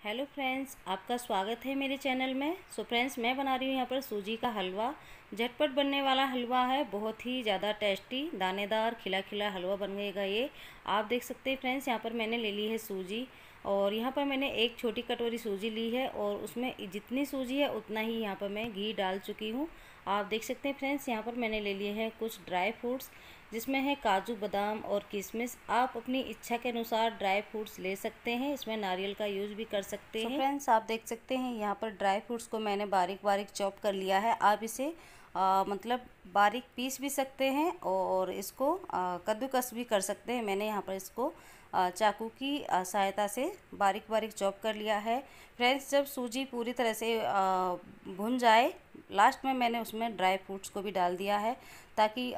Hello friends, आपका स्वागत है मेरे चैनल में। सो so फ्रेंड्स, मैं बना रही हूँ यहाँ पर सूजी का हलवा। झटपट बनने वाला हलवा है, बहुत ही ज़्यादा टेस्टी, दानेदार खिला खिला हलवा बन गएगा ये। आप देख सकते हैं फ्रेंड्स, यहाँ पर मैंने ले ली है सूजी। और यहाँ पर मैंने एक छोटी कटोरी सूजी ली है और उसमें जितनी सूजी है उतना ही यहाँ पर मैं घी डाल चुकी हूँ। आप देख सकते हैं फ्रेंड्स यहाँ पर मैंने ले लिए हैं कुछ ड्राई फ्रूट्स जिसमें है काजू बादाम और किशमिश। आप अपनी इच्छा के अनुसार ड्राई फ्रूट्स ले सकते हैं इसमें नारियल का यूज़ भी कर सकते हैं। फ्रेंड्स आप देख सकते हैं यहाँ पर ड्राई फ्रूट्स को मैंने बारीक बारीक चॉप कर लिया है। आप इसे आ, मतलब बारीक पीस भी सकते हैं और इसको कद्दूकस भी कर सकते हैं। मैंने यहाँ पर इसको चाकू की सहायता से बारीक बारीक चॉप कर लिया है। फ्रेंड्स जब सूजी पूरी तरह से भुन जाए लास्ट में मैंने उसमें ड्राई फ्रूट्स को भी डाल दिया है ताकि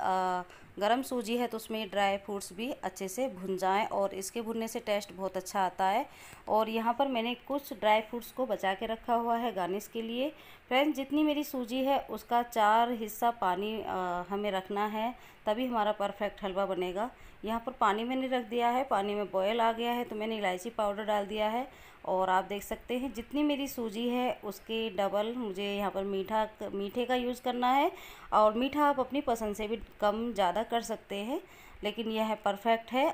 गरम सूजी है तो उसमें ड्राई फ्रूट्स भी अच्छे से भुन जाएँ और इसके भुनने से टेस्ट बहुत अच्छा आता है। और यहाँ पर मैंने कुछ ड्राई फ्रूट्स को बचा के रखा हुआ है गार्निश के लिए। फ्रेंड्स जितनी मेरी सूजी है उसका चार हिस्सा पानी आ, हमें रखना है तभी हमारा परफेक्ट हलवा बनेगा। यहाँ पर पानी मैंने रख दिया है पानी में बॉयल आ गया है तो मैंने इलायची पाउडर डाल दिया है। और आप देख सकते हैं जितनी मेरी सूजी है उसके डबल मुझे यहाँ पर मीठा मीठे का यूज़ करना है। और मीठा आप अपनी पसंद से भी कम ज़्यादा कर सकते हैं, लेकिन यह परफेक्ट है।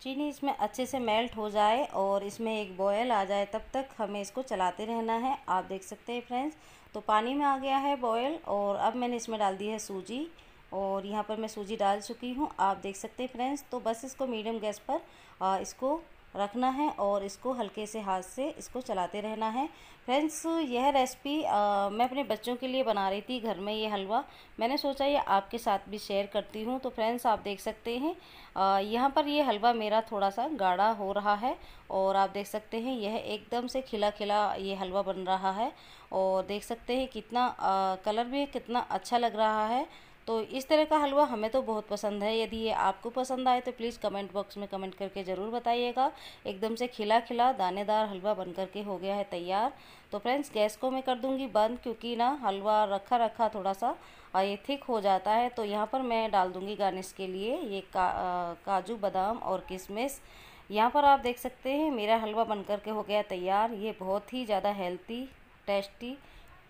चीनी इसमें अच्छे से मेल्ट हो जाए और इसमें एक बॉयल आ जाए, तब तक हमें इसको चलाते रहना है। आप देख सकते हैं फ्रेंड्स तो पानी में आ गया है बॉयल और अब मैंने इसमें डाल दी है सूजी और यहाँ पर मैं सूजी डाल चुकी हूँ। आप देख सकते हैं फ्रेंड्स तो बस इसको मीडियम गैस पर इसको रखना है और इसको हल्के से हाथ से इसको चलाते रहना है। फ्रेंड्स यह रेसिपी मैं अपने बच्चों के लिए बना रही थी घर में ये हलवा। मैंने सोचा ये आपके साथ भी शेयर करती हूँ। तो फ्रेंड्स आप देख सकते हैं यहाँ पर ये हलवा मेरा थोड़ा सा गाढ़ा हो रहा है और आप देख सकते हैं यह एकदम से खिला खिला ये हलवा बन रहा है। और देख सकते हैं कितना आ, कलर भी कितना अच्छा लग रहा है। तो इस तरह का हलवा हमें तो बहुत पसंद है। यदि ये आपको पसंद आए तो प्लीज़ कमेंट बॉक्स में कमेंट करके ज़रूर बताइएगा। एकदम से खिला खिला दानेदार हलवा बन करके हो गया है तैयार। तो फ्रेंड्स गैस को मैं कर दूँगी बंद क्योंकि ना हलवा रखा रखा थोड़ा सा और ये थिक हो जाता है। तो यहाँ पर मैं डाल दूँगी गार्निश के लिए ये का, आ, काजू बादाम और किशमिश। यहाँ पर आप देख सकते हैं मेरा हलवा बन करके हो गया तैयार। ये बहुत ही ज़्यादा हेल्थी टेस्टी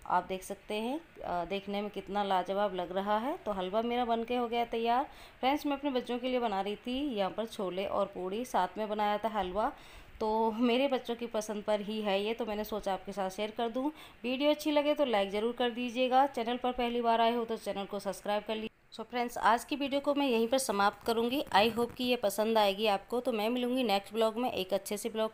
आप देख सकते हैं देखने में कितना लाजवाब लग रहा है। तो हलवा मेरा बन के हो गया तैयार। फ्रेंड्स, मैं अपने बच्चों के लिए बना रही थी यहाँ पर छोले और पूड़ी, साथ में बनाया था हलवा। तो मेरे बच्चों की पसंद पर ही है ये तो मैंने सोचा आपके साथ शेयर कर दूँ। वीडियो अच्छी लगे तो लाइक ज़रूर कर दीजिएगा। चैनल पर पहली बार आए हो तो चैनल को सब्सक्राइब कर लीजिए। सो फ्रेंड्स, आज की वीडियो को मैं यहीं पर समाप्त करूँगी। आई होप कि ये पसंद आएगी आपको। तो मैं मिलूँगी नेक्स्ट ब्लॉग में एक अच्छे से ब्लॉग